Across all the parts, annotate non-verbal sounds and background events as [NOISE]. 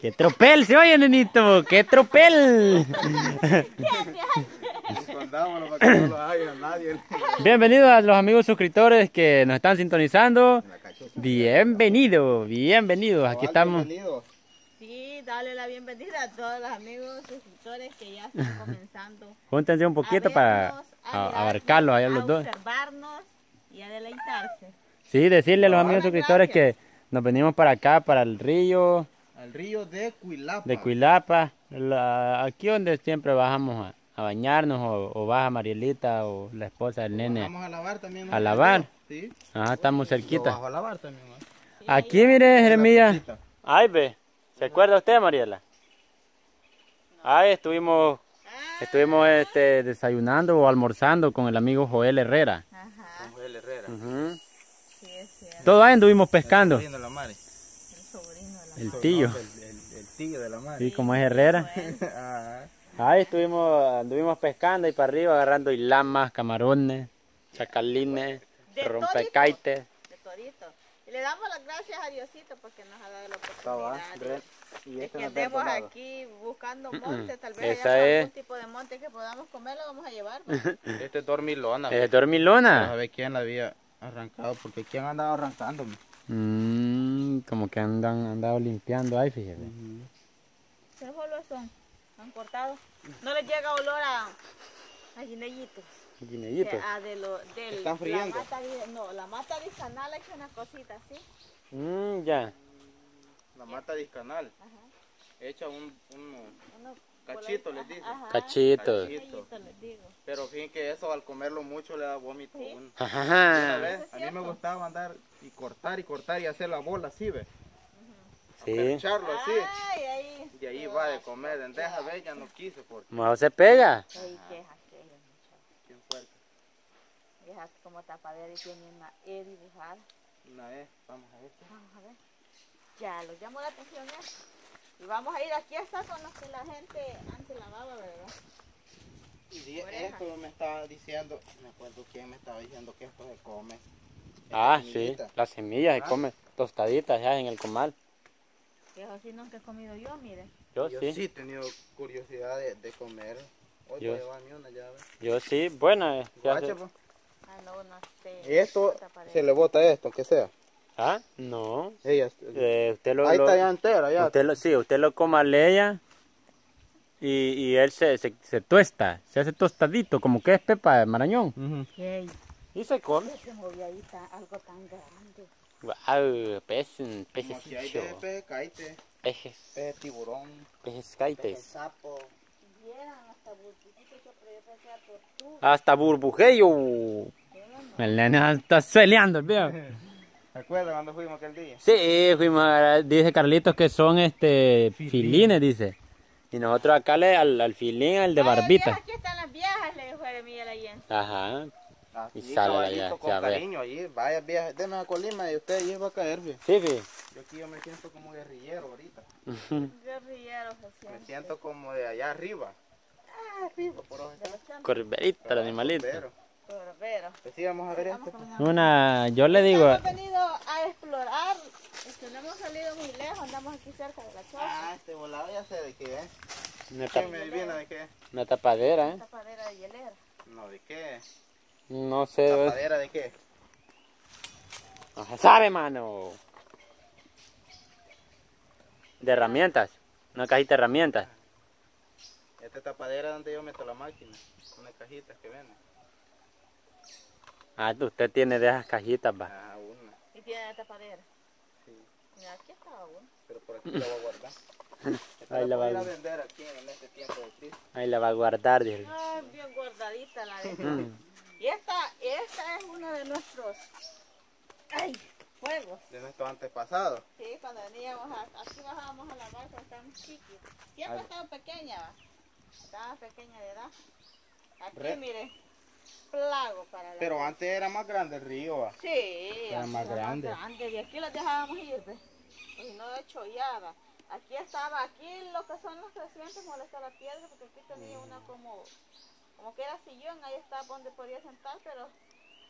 ¡Qué tropel se oye, nenito! ¡Qué tropel! Bienvenidos a los amigos suscriptores que nos están sintonizando. Bienvenidos, bienvenidos. Aquí estamos. Bienvenidos. Sí, dale la bienvenida a todos los amigos suscriptores que ya están [LAUGHS] comenzando. Júntense un poquito a para abarcarlos allá a los dos. observarnos y a deleitarse. Sí, decirle a los amigos suscriptores gracias. que nos venimos para acá, para el río Al río de Cuilapa. de Cuilapa. la- aquí donde siempre bajamos a, a bañarnos o, o baja Marielita o la esposa del nene. Vamos a lavar también. ¿no? ¿A lavar? Sí. Ajá, estamos cerquita. bajo a lavar también. ¿no? Aquí, mire, Jeremías. Ay, ve. ¿Se acuerda usted, Mariela? Ay, estuvimos, estuvimos este, desayunando o almorzando con el amigo Joel Herrera. Ajá, Con Joel Herrera. Ujú. sí es cierto. Todo ahí anduvimos pescando. El tío. El, el, el tío de la madre. Sí, como es Herrera. [LAUGHS] Ajá. Ahí estuvimos, anduvimos pescando y para arriba agarrando ilamas, camarones, chacalines, De rompecaites. de todito. Y le damos las gracias a Diosito porque nos ha dado la oportunidad Y de este que andemos aquí buscando monte, tal vez Esa haya es. algún tipo de monte que podamos comer, lo vamos a llevar. [LAUGHS] Este es dormilona. Es A dormilona. ver quién la había arrancado. Porque quién andaba arrancándome. Mm, como que andan, andado limpiando ahí, fíjese. ¿Qué bolos son? ¿Han cortado? No les llega olor a, a guinellitos. Guineyitos. De- ah, de lo, del, ¿Están friendo? La mata, no, la mata discanal ha hecho una cosita así. Mm, ya. La mata discanal. Echa un, un Unos Cachito, les dice. ajá, Cachitos. guinellitos les digo. Pero fíjense que eso al comerlo mucho le da vómito a uno. Ajá. vez, a mí me gustaba andar y cortar y cortar y hacer la bola así, ¿ve? Sí. Echarlo así. Ay, ahí. Y ahí va de comer. Deja ver, ya no quise porque... Mejor se pega. Ay, qué es aquello, muchacho. ¿Quién fue? Deja como tapadera y tiene una E dibujada. Una vez, vamos a ver. Vamos a ver. Ya, los llamó la atención eso. Y vamos a ir aquí hasta con los que la gente antes lavaba, ¿verdad? Y esto me estaba diciendo, me acuerdo quién me estaba diciendo que esto se come. Ah, sí. Las semillas se Ah. comen tostaditas ya en el comal. Eso sí nunca he comido yo, mire. Yo Yo sí. sí he tenido curiosidad de, de comer. Hoy Yo- voy a llevarme una ¿ves? Yo sí. Bueno, eh, sé- pues. Ah, no, no sé. Y esto se le bota esto, aunque sea. Ah, no. Ella, Eh, usted lo, ahí lo- está ya entera, ya. usted lo, sí, usted lo coma leya y, y él se, se, se tuesta, se hace tostadito, como que es pepa de marañón. Y se come. se movió ahí algo tan grande. Wow, peces, pez peces, pez tiburón, peces pez caites. sapo. Hasta burbujeyo. El nene está. ¿Se [LAUGHS] acuerdan cuando fuimos aquel día? Sí, fuimos dice Carlitos que son este filines, dice. Y nosotros acá le, al, al filín, al de Ay, barbita. vieja, Aquí están las viejas, le dijo Jeremías Jen. Ajá. Así, Y sale allá, con cariño allí, vaya vieja, deme a Colima y usted allí va a caer, bien. Sí, sí. Yo aquí yo me siento como guerrillero ahorita. [LAUGHS] Guerrilleros, se Me siento como de allá arriba. Ah, arriba, por hoy. Corberita, el animalito. Pero, Corbero. pues sí, vamos a ver este. pues. Una, yo le digo, Hemos venido a explorar, este, no hemos salido muy lejos, andamos aquí cerca de la choza. Ah, este volado ya sé de qué es. una, ¿Quién tap- me adivina de qué es? una tapadera, ¿eh? Tapadera de hielera. No, ¿de qué es? No sé, ¿Tapadera de qué? no se sabe, mano. De herramientas, una cajita de herramientas. Esta es tapadera donde yo meto la máquina. Unas cajitas que venden. Ah, usted tiene de esas cajitas, va. Ah, una. Y tiene tapadera. Sí. Mira, aquí estaba uno. Pero por aquí la voy a guardar. [LAUGHS] Ahí la la va a vender aquí en este tiempo de crisis. Ahí la va a guardar, dice. Ay, bien guardadita la de [LAUGHS] Mm. Y esta, esta es uno de nuestros ay, fuegos. De nuestros antepasados. Sí, cuando veníamos a, aquí bajábamos a la barca estábamos chiquitos. Siempre Ay. estaba pequeña, va. Estaba pequeña de edad. Aquí, Re- mire, plago para la Pero antes era más grande el río. va. Sí, Era aquí más grande. Y aquí las dejábamos ir, ¿ves? Y no de chollada. Aquí estaba, aquí lo que son los crecientes molesta la piedra porque aquí tenía una como, como que era sillón, ahí estaba donde podía sentar, pero...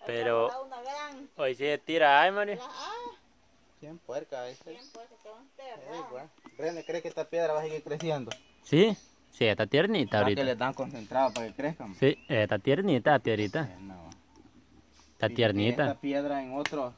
Pero- estaba una gran... Hoy sí se tira, ay, María. la- ah, Bien puerca esta. Bien, pues, que te van a Eh, enterrar. güey. René, ¿cree que esta piedra va a seguir creciendo? ¿Sí? Sí, está tiernita ¿Para que ahorita. le dan concentrado para que crezcan? Sí, está tiernita, piedrita. Eh, no. Está que tiernita. Esta piedra en otros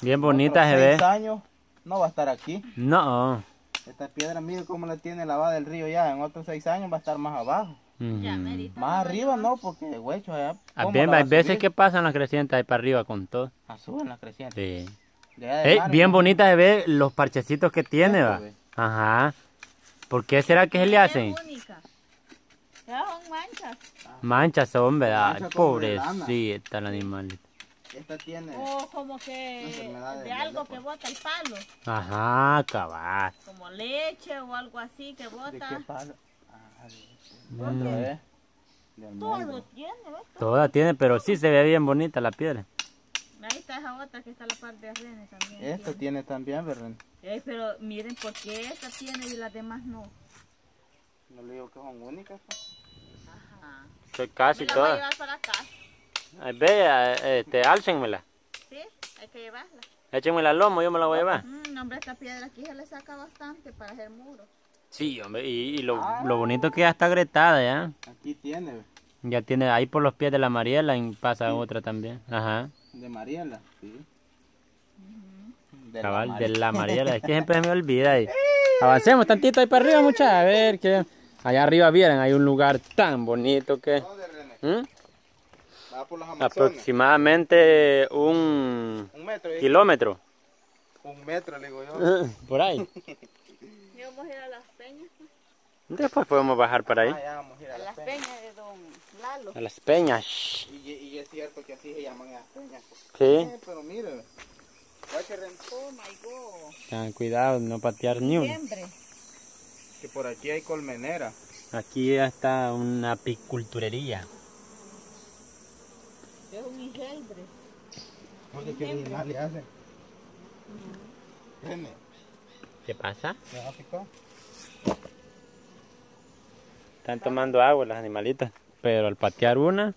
Bien bonita se otros ve. seis años no va a estar aquí. No. Esta piedra, mire cómo la tiene lavada del río ya. En otros seis años va a estar más abajo. Ujú. merita. Más arriba no, porque de huecho allá. Ah, ¿cómo bien, la hay a veces subir? que pasan las crecientes ahí para arriba con todo. Ah, suben las crecientes. Sí. De allá de Ey, mar, bien ¿no? bonita se ve los parchecitos que tiene, va. ve. Ajá. ¿Por qué será que se le hacen? Son manchas. Manchas son, ¿verdad? Lana. Pobrecita el animalito. Esta tiene. O como que de- algo que bota el palo. Ajá, cabal. Como leche o algo así que ¿De qué bota. palo? Ah, de- Mm. ¿eh? De Todo tiene, ¿ves? Toda tiene, pero sí se ve bien bonita la piedra. Ahí está esa otra que está la parte de arriba también. Esta tiene. tiene también, ¿verdad? Ey, pero miren por qué esta tiene y las demás no. No le digo que son únicas. Ajá. Soy casi Me la voy a llevar para acá. Ay, Ve, eh, este, álcenmela. ¿Sí? Hay que llevarla. Échenmela al lomo, yo me la voy a llevar. Mm, hombre, esta piedra aquí se le saca bastante para hacer muro. Sí, hombre, y, y lo, lo bonito es que ya está agrietada ya. Aquí tiene, Ya tiene ahí por los pies de la Mariela y pasa otra también. Ajá. de Mariela. Sí. De la Cabal, Mari- de la Mariela. Es que siempre se me olvida ahí. [LAUGHS] Avancemos tantito ahí para arriba, muchachos. A ver que allá arriba vieran, hay un lugar tan bonito que... ¿Mm? Por. Aproximadamente un Un metro. ¿eh? kilómetro. Un metro, le digo yo. [LAUGHS] Por ahí. Y vamos a ir a las peñas. Después podemos bajar para ahí. Ah, ya vamos a ir a A las las peñas. peñas de don Lalo. A las peñas. Y, y es cierto que así se llaman las peñas. Sí. Eh, pero mire, Oh my god. Ten cuidado, no patear ni uno. Que por aquí hay colmenera. Aquí ya está una apiculturería. Es un engendre. Oye, qué original le hacen. ¿Qué pasa? ¿me va a picar? Están tomando agua las animalitas. Pero al patear una,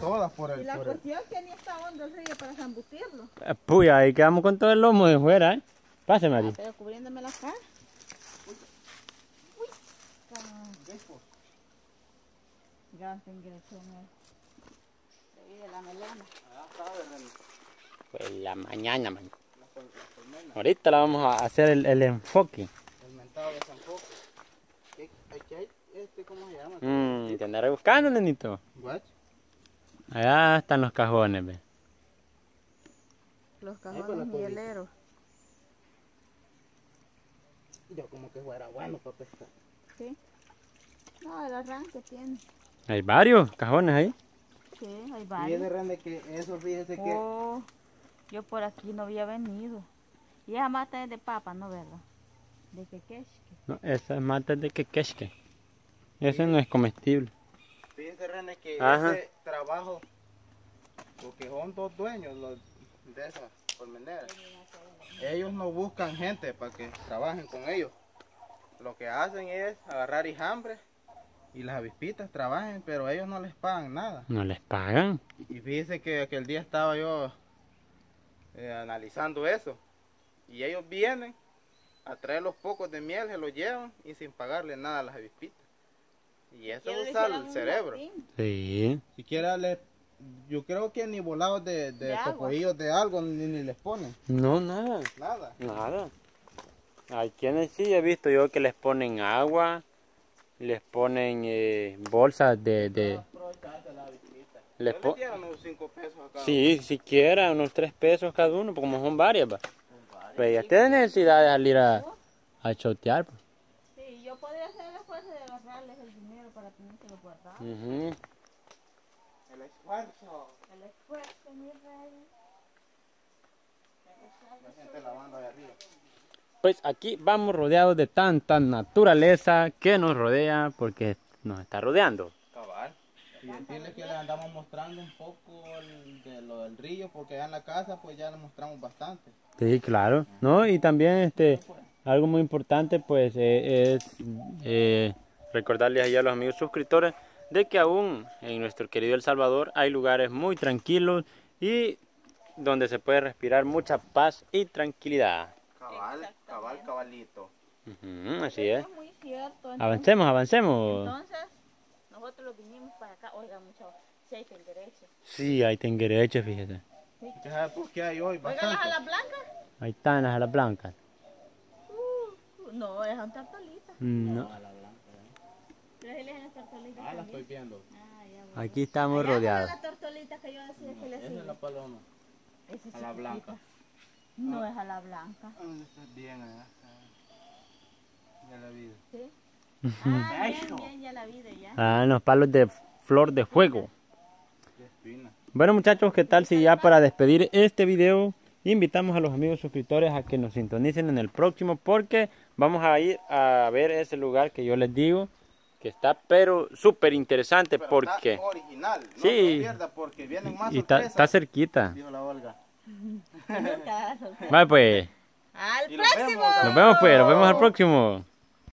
todas por el... Y la Por el... cuestión es que ni está hondo el río para zambutirlo. eh, puya, ahí quedamos con todo el lomo de fuera, ¿eh? Pase, Mari. Pero cubriéndome la cara. Uy. Ah. Ya se ingresó en el... Se vive la melena. Ah, Pues la mañana, man. Ahorita la vamos a hacer el, el enfoque. el mentado de San Foco. ¿Qué- Aquí hay, este, ¿cómo se llama? Mmm, te andaré buscando, nenito. Guache. Allá están los cajones, ve. Los cajones hieleros. Yo como que fuera bueno para pescar. Sí. No, el arranque tiene. Hay varios cajones ahí. Sí, hay Y es varios. de René que eso, fíjese que... Oh, yo por aquí no había venido. Y esa mata es de papa, ¿no verdad? De quequesque. No, esa es mata de quequesque. Ese no es comestible. Fíjese, René, que Ajá. ese trabajo, porque son dos dueños los de esas colmeneras, ellos no buscan gente para que trabajen con ellos. Lo que hacen es agarrar hijambres y las avispitas trabajen, pero ellos no les pagan nada. No les pagan. Y fíjese que aquel día estaba yo eh, analizando eso. Y ellos vienen a traer los pocos de miel, se los llevan y sin pagarle nada a las avispitas. Y eso es usar el cerebro. Sí. Siquiera le, yo creo que ni volados de, de, De topoillos de algo ni, ni les ponen. No, nada. Nada. Nada. Hay quienes sí he visto yo que les ponen agua, les ponen eh, bolsas de... de les po- les dieron unos 5 pesos acá. sí, siquiera unos tres pesos cada uno, porque como son varias, va. Pero ya tienen necesidad de salir a, a chotear. pues. Sí, yo podría hacer agarrarles el dinero para tenérselo guardado. Ujú. El esfuerzo. El esfuerzo, mi rey. La gente lavando ahí arriba. Pues aquí vamos rodeados de tanta naturaleza que nos rodea porque nos está rodeando. Cabal. Y decirles que les andamos mostrando un poco el- de lo del río, porque allá en la casa pues ya les mostramos bastante. Sí, claro. ¿No? Y también este algo muy importante pues eh, es eh, recordarles ahí a los amigos suscriptores de que aún en nuestro querido El Salvador hay lugares muy tranquilos y donde se puede respirar mucha paz y tranquilidad. Cabal, cabal, cabalito. Ujú, así es. Es muy cierto. entonces- Avancemos, avancemos. Entonces, nosotros los vinimos para acá. Oiga, muchachos, si hay derecho. Sí, hay tenguereche, fíjese. ¿Usted sabe por qué hay hoy Oiga, las bastante? alas blancas. Ahí están las alas blancas. Uh, no, es un tartolita. No. Las tortolitas Ah, la también. estoy viendo. Ah, ya, bueno. Aquí estamos Allá rodeados. la tortolita que yo decía que le Esa es la paloma. Esa es a la blanca. No es a la blanca. Ah, está bien allá. Ah, Ya la vi. ¿Sí? [LAUGHS] Ah, bien, bien, ya la vi de ya. Ah, los palos de flor de espina. Bueno muchachos, ¿qué tal si ya para despedir este video invitamos a los amigos suscriptores a que nos sintonicen en el próximo porque vamos a ir a ver ese lugar que yo les digo que está pero súper interesante Pero porque está original. No Sí. pierda porque vienen más y está, sorpresas. está cerquita. Dijo la Olga. [LAUGHS] Vale pues, Al Y nos próximo. vemos. nos vemos pues, nos vemos al próximo.